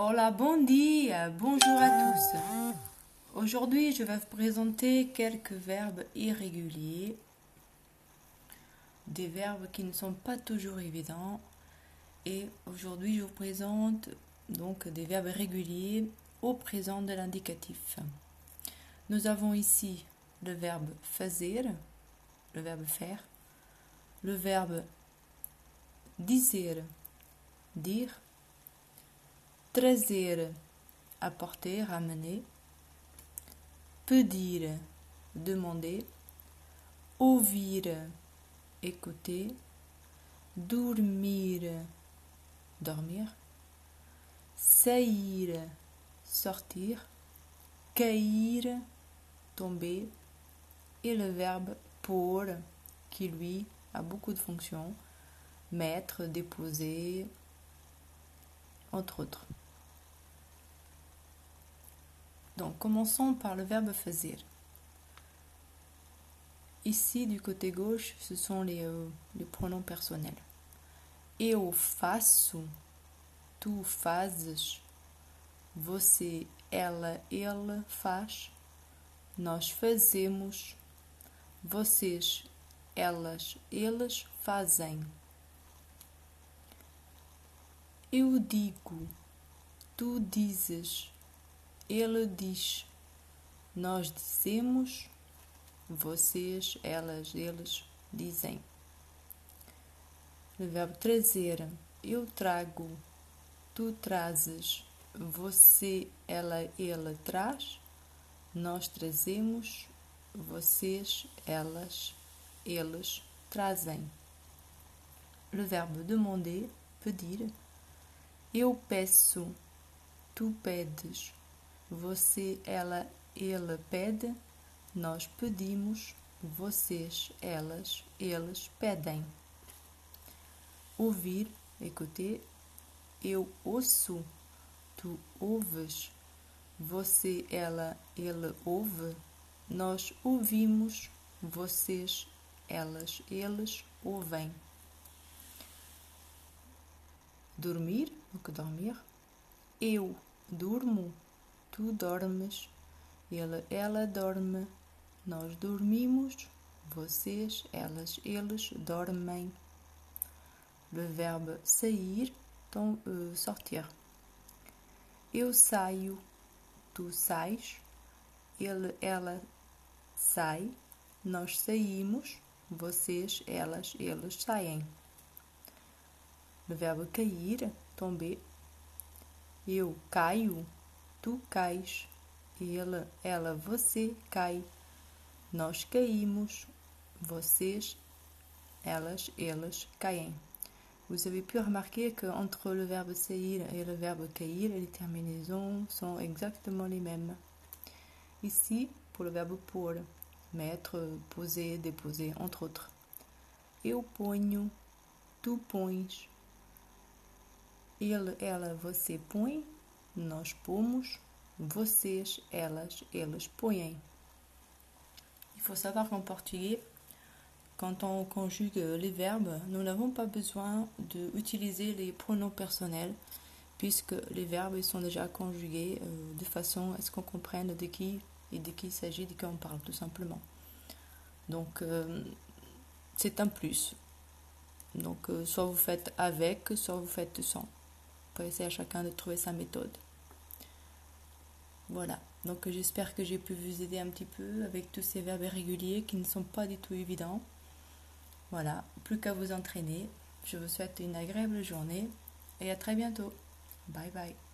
Hola, bon dia, bonjour à tous. Aujourd'hui, je vais vous présenter quelques verbes irréguliers, des verbes qui ne sont pas toujours évidents. Et aujourd'hui, je vous présente donc des verbes réguliers au présent de l'indicatif. Nous avons ici le verbe fazer, le verbe faire, le verbe dizer, dire, trazer, apporter, ramener, pedir, demander, ouvir, écouter, dormir, dormir, sair, sortir, cair, tomber, et le verbe pour, qui lui a beaucoup de fonctions, mettre, déposer, entre autres. Donc, commençons par le verbe fazer. Ici, du côté gauche, ce sont les, euh, les pronoms personnels. Eu faço, tu fazes, você, ela, ele faz, nós fazemos, vocês, elas, eles fazem. Eu digo, tu dizes, ele diz, nós dizemos, vocês, elas, eles dizem. O verbo trazer, eu trago, tu trazes, você, ela, ele traz, nós trazemos, vocês, elas, eles trazem. O verbo demander, pedir, eu peço, tu pedes, você, ela, ele pede, nós pedimos, vocês, elas, eles pedem. Ouvir, écouter, eu ouço, tu ouves, você, ela, ele ouve, nós ouvimos, vocês, elas, eles ouvem. Dormir, o que dormir? Eu durmo, tu dormes, ele, ela dorme, nós dormimos, vocês, elas, eles dormem. Le verbe sair, então, uh, sortir. Eu saio, tu sais, ele, ela sai, nós saímos, vocês, elas, eles saem. O verbo cair, tomber. Eu caio, tu cais. Ele, ela, você cai. Nós caímos, vocês, elas, eles caem. Vous avez pu remarquer que entre le verbe sair et le verbe cair, les terminaisons sont exactement les mêmes. Ici, pour le verbe pour, mettre, poser, déposer, entre autres. Eu ponho, tu pões, ele, ela, você põe, nós pomos, vocês, elas, eles põem. Il faut savoir qu'en portugais, quand on conjugue les verbes, nous n'avons pas besoin d'utiliser les pronoms personnels puisque les verbes sont déjà conjugués euh, de façon à ce qu'on comprenne de qui et de qui il s'agit, de qui on parle tout simplement. Donc euh, c'est un plus. Donc euh, soit vous faites avec, soit vous faites sans. Après, c'est à chacun de trouver sa méthode. Voilà. Donc j'espère que j'ai pu vous aider un petit peu avec tous ces verbes irréguliers qui ne sont pas du tout évidents. Voilà. Plus qu'à vous entraîner. Je vous souhaite une agréable journée et à très bientôt. Bye bye.